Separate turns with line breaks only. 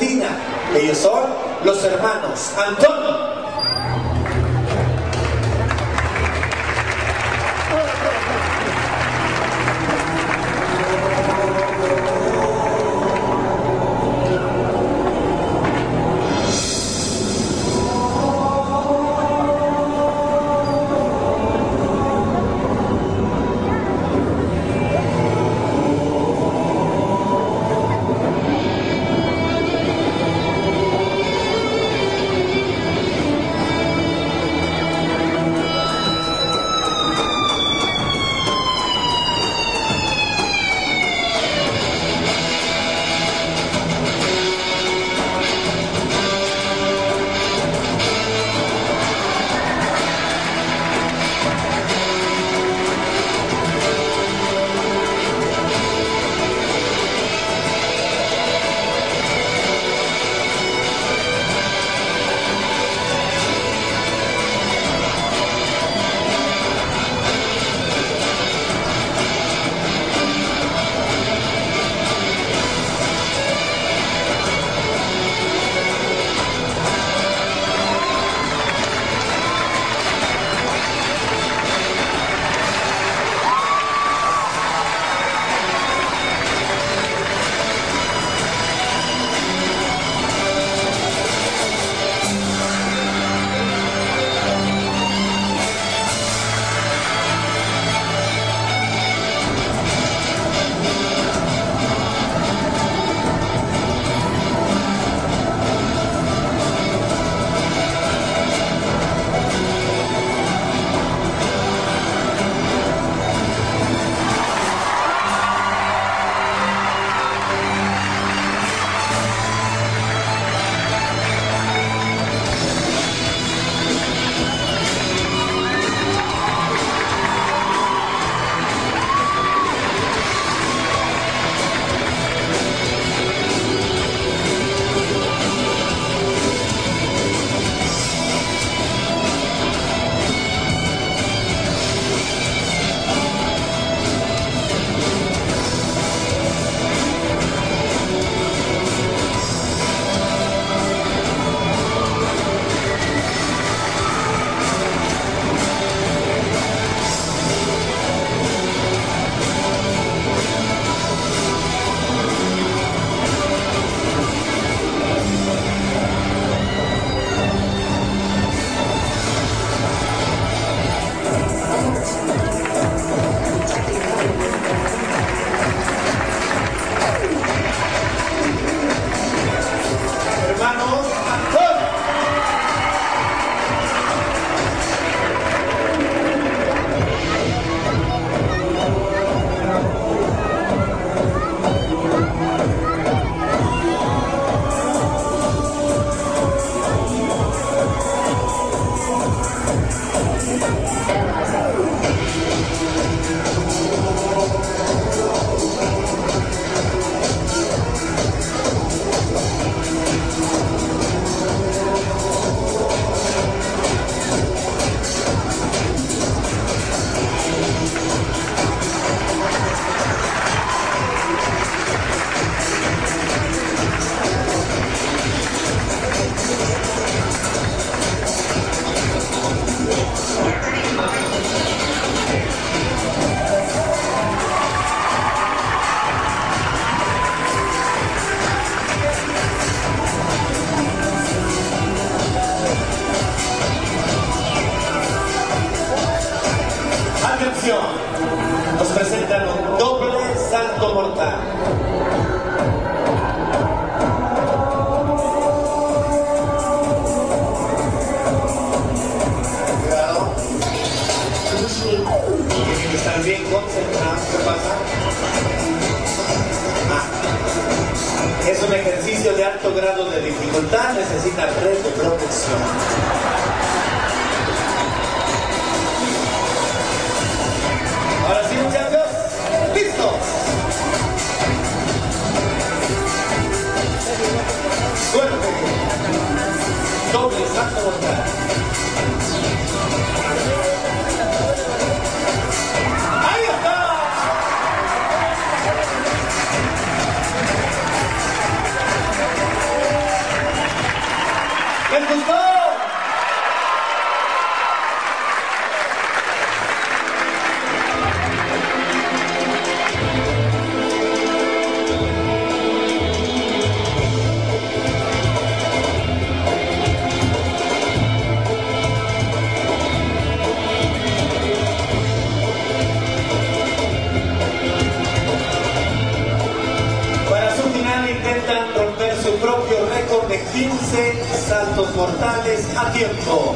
Ellos son los hermanos Antonio フフフフ。Estar bien concentrados. ¿Qué pasa? Ah. Es un ejercicio de alto grado de dificultad, necesita red de protección. Ahora sí, muchachos, listos. Suerte. Doble salto mortal. datos mortales a tiempo.